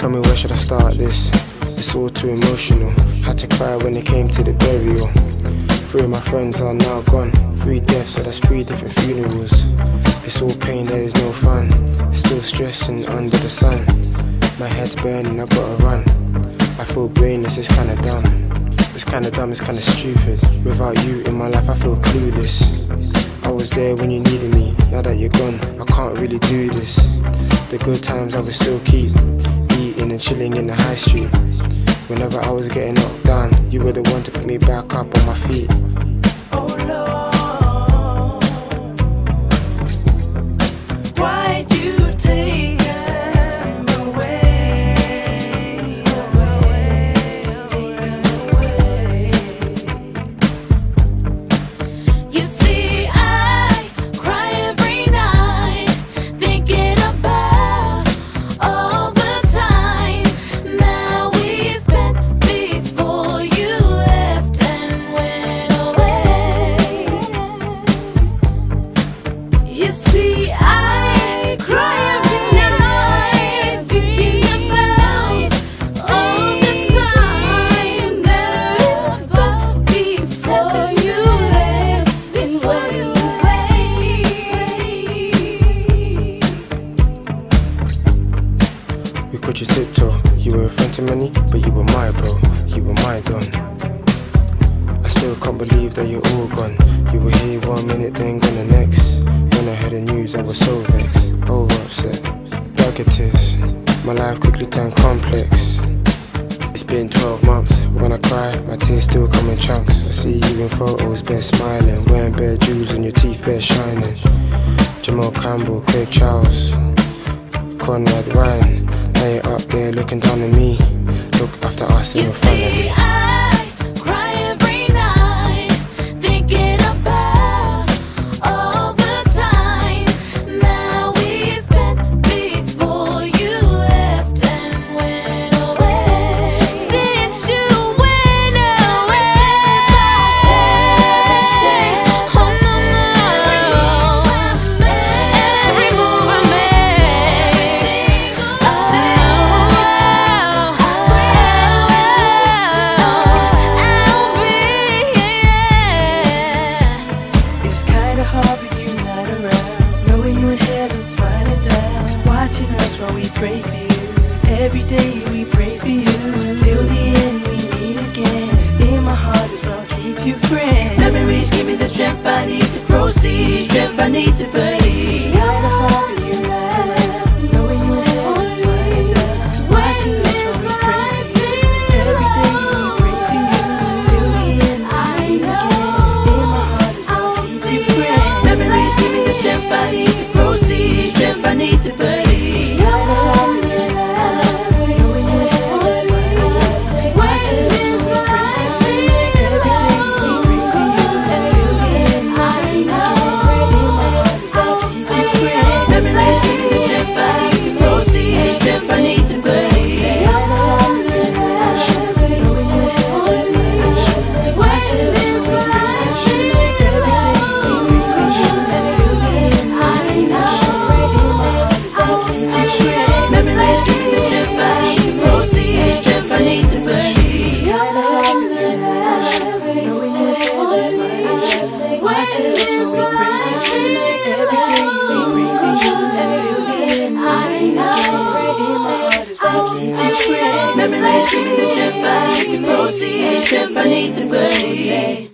Tell me where should I start this? It's all too emotional. Had to cry when it came to the burial. Three of my friends are now gone. Three deaths, so that's three different funerals. It's all pain, there is no fun. Still stressing under the sun. My head's burning, I gotta run. I feel brainless, it's kinda dumb. It's kinda dumb, it's kinda stupid. Without you in my life, I feel clueless. I was there when you needed me. Now that you're gone, I can't really do this. The good times I will still keep. And chilling in the high street. Whenever I was getting knocked down, you were the one to put me back up on my feet. Oh, could to many, but you were my bro, you were my don. I still can't believe that you're all gone. You were here one minute, then gone the next. When I heard the news, I was so vexed, over upset, negatives. My life quickly turned complex. It's been 12 months. When I cry, my tears still come in chunks. I see you in photos, best smiling, wearing bare jewels and your teeth bare shining. Jamal Campbell, Craig Charles, Conrad Ryan. Up there looking down at me. Look after us in front of me. Pray for you. Till the end we meet again. In my heart I'll keep you friend. Memories give me the strength I need to proceed. Strength I need to believe. I need to I need to.